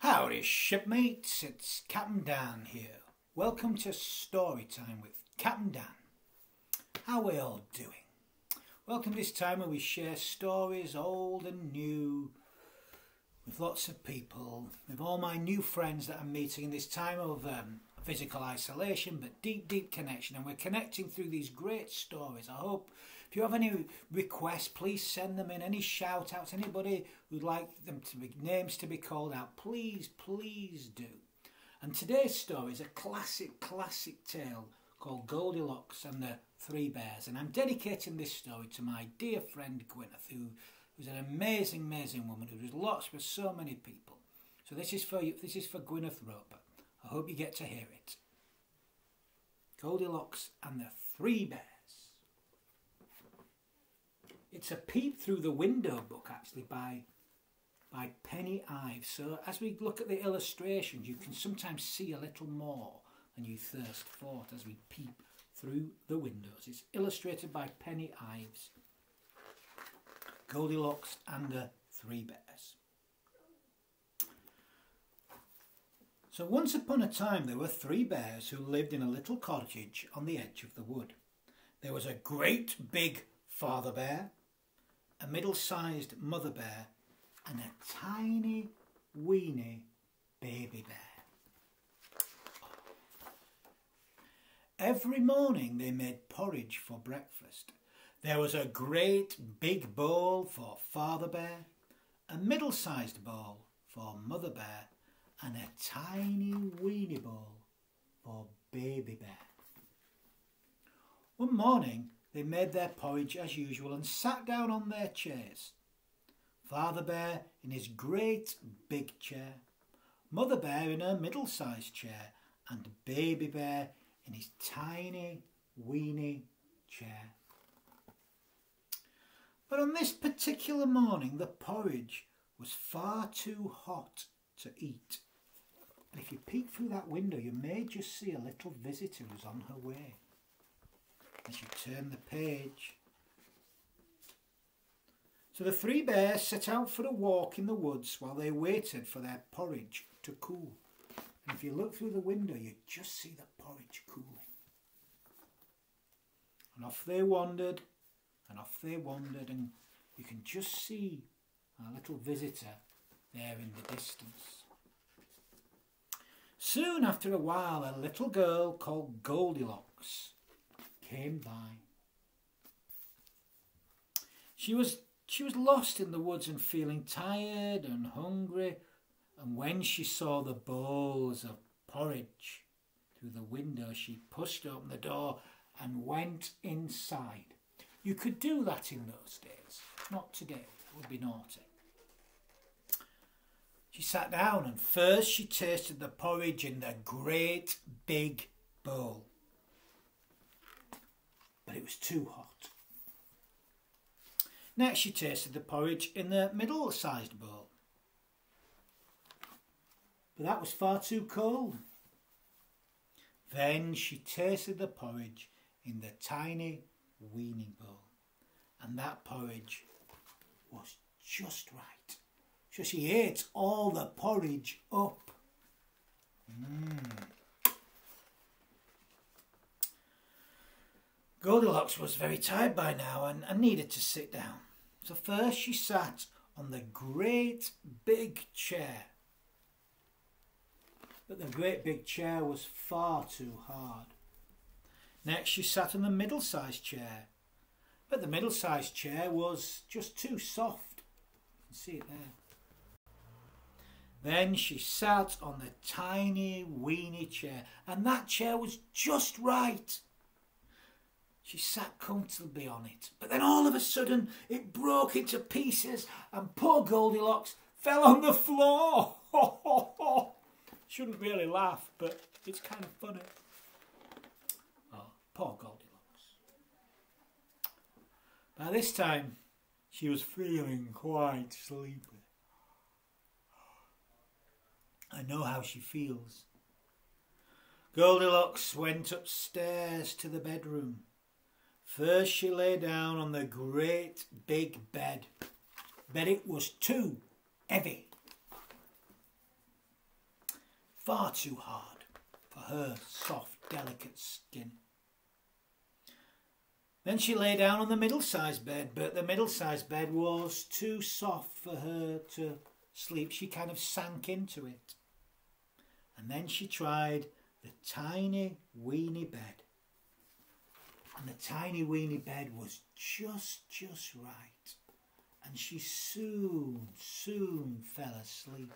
Howdy, shipmates. It's Captain Dan here. Welcome to Story Time with Captain Dan. How are we all doing? Welcome this time where we share stories, old and new, with lots of people, with all my new friends that I'm meeting in this time of um, physical isolation, but deep, deep connection. And we're connecting through these great stories. I hope if you have any requests, please send them in. Any shout outs, anybody who'd like them to be names to be called out, please, please do. And today's story is a classic, classic tale called Goldilocks and the Three Bears. And I'm dedicating this story to my dear friend Gwyneth, who who's an amazing, amazing woman who does lots for so many people. So this is for you. This is for Gwyneth Roper. I hope you get to hear it. Goldilocks and the Three Bears. It's a peep through the window book actually by by Penny Ives. So as we look at the illustrations, you can sometimes see a little more than you thirst for as we peep through the windows. It's illustrated by Penny Ives. Goldilocks and the Three Bears. So once upon a time there were three bears who lived in a little cottage on the edge of the wood. There was a great big father bear, a middle-sized mother bear and a tiny weeny baby bear. Every morning they made porridge for breakfast. There was a great big bowl for father bear, a middle-sized bowl for mother bear and a tiny weeny bowl for baby bear. One morning they made their porridge as usual and sat down on their chairs. Father Bear in his great big chair, Mother Bear in her middle-sized chair, and Baby Bear in his tiny, weeny chair. But on this particular morning, the porridge was far too hot to eat. And if you peek through that window, you may just see a little visitor who's on her way as you turn the page. So the three bears set out for a walk in the woods while they waited for their porridge to cool. And if you look through the window, you just see the porridge cooling. And off they wandered, and off they wandered, and you can just see a little visitor there in the distance. Soon after a while, a little girl called Goldilocks came by. She was she was lost in the woods and feeling tired and hungry, and when she saw the bowls of porridge through the window, she pushed open the door and went inside. You could do that in those days, not today. It would be naughty. She sat down and first she tasted the porridge in the great big bowl but it was too hot. Next she tasted the porridge in the middle-sized bowl. But that was far too cold. Then she tasted the porridge in the tiny weaning bowl. And that porridge was just right. So she ate all the porridge up. Mmm. Goldilocks was very tired by now and, and needed to sit down. So first she sat on the great big chair. But the great big chair was far too hard. Next she sat on the middle-sized chair. But the middle-sized chair was just too soft. You can see it there. Then she sat on the tiny weeny chair and that chair was just right. She sat comfortably on it, but then all of a sudden it broke into pieces and poor Goldilocks fell on the floor. Shouldn't really laugh, but it's kind of funny. Oh, poor Goldilocks. By this time, she was feeling quite sleepy. I know how she feels. Goldilocks went upstairs to the bedroom First she lay down on the great big bed, but it was too heavy. far too hard for her soft, delicate skin. Then she lay down on the middle-sized bed, but the middle-sized bed was too soft for her to sleep. She kind of sank into it. And then she tried the tiny, weeny bed. And the tiny, weeny bed was just, just right. And she soon, soon fell asleep.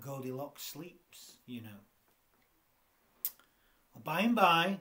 Goldilocks sleeps, you know. Well, by and by,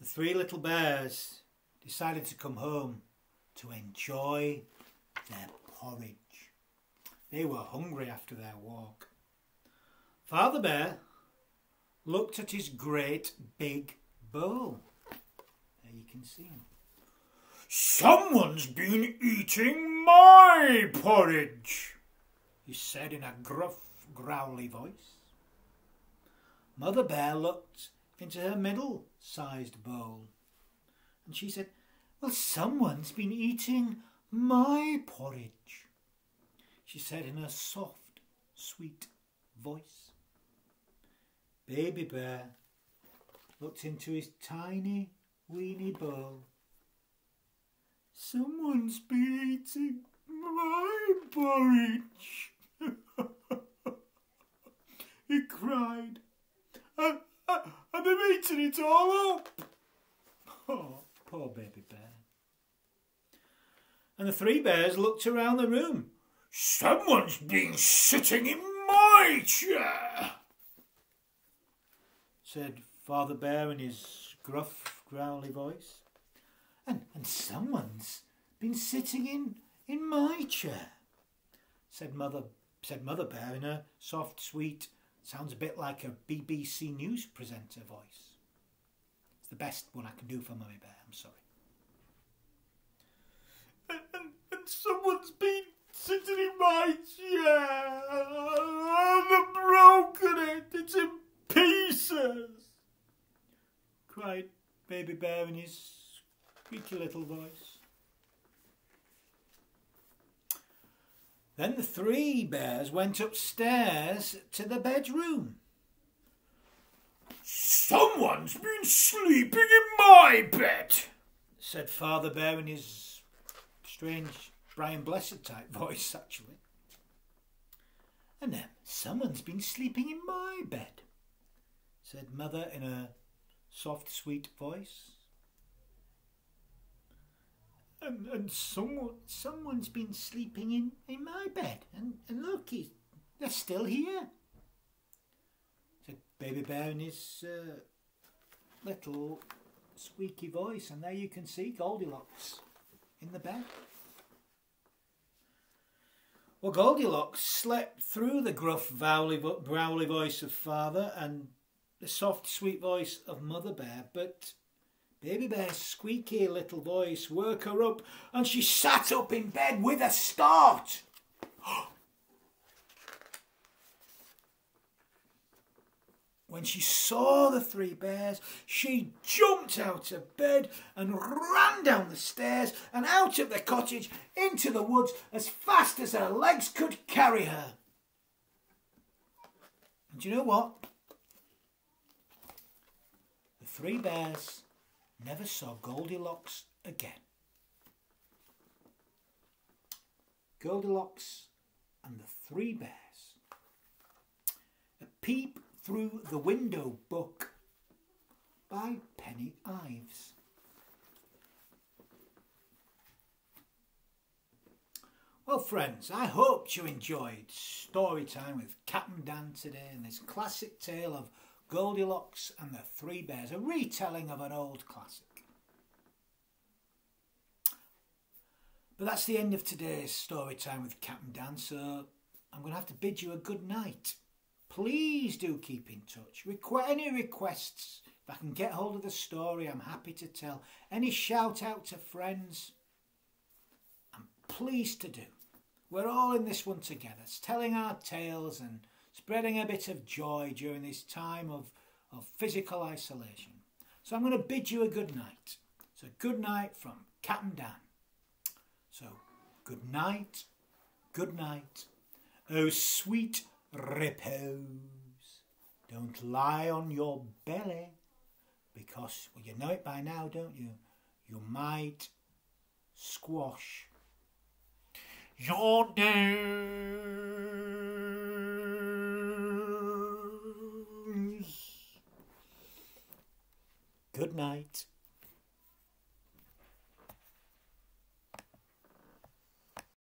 the three little bears decided to come home to enjoy their porridge. They were hungry after their walk. Father Bear looked at his great big bowl. There you can see him. Someone's been eating my porridge, he said in a gruff growly voice. Mother Bear looked into her middle-sized bowl and she said, Well, someone's been eating my porridge, she said in a soft, sweet voice. Baby Bear looked into his tiny, weeny bowl. Someone's been eating my porridge. He cried. And, and they've eaten it all up. Oh, poor baby bear. And the three bears looked around the room. Someone's been sitting in my chair, said Father Bear in his gruff, growly voice. And, and someone's been sitting in, in my chair, said Mother, said Mother Bear in a soft, sweet, Sounds a bit like a BBC News presenter voice. It's the best one I can do for Mummy Bear, I'm sorry. And, and, someone's been sitting in my chair and broken it. It's in pieces. Cried Baby Bear in his squeaky little voice. Then the three bears went upstairs to the bedroom. Someone's been sleeping in my bed, said Father Bear in his strange Brian Blessed type voice, actually. And then someone's been sleeping in my bed, said Mother in a soft, sweet voice and, and someone someone's been sleeping in, in my bed. And, and look he's, they're still here. Said baby bear in his uh, little squeaky voice and there you can see Goldilocks in the bed. Well Goldilocks slept through the gruff vowly, growly voice of father and the soft sweet voice of mother bear but Baby Bear's squeaky little voice woke her up and she sat up in bed with a start. When she saw the three bears, she jumped out of bed and ran down the stairs and out of the cottage into the woods as fast as her legs could carry her. And you know what? The three bears never saw Goldilocks again. Goldilocks and the Three Bears. A Peep Through the Window book by Penny Ives. Well, friends, I hope you enjoyed story time with Captain Dan today and this classic tale of Goldilocks and the Three Bears, a retelling of an old classic. But that's the end of today's story time with Captain Dan, so I'm going to have to bid you a good night. Please do keep in touch. Requ any requests, if I can get hold of the story, I'm happy to tell. Any shout out to friends, I'm pleased to do. We're all in this one together. It's telling our tales and spreading a bit of joy during this time of, of physical isolation. So I'm going to bid you a good night. So good night from Captain Dan. So good night, good night. Oh sweet repose. Don't lie on your belly because, well, you know it by now, don't you? You might squash your nose. Good night.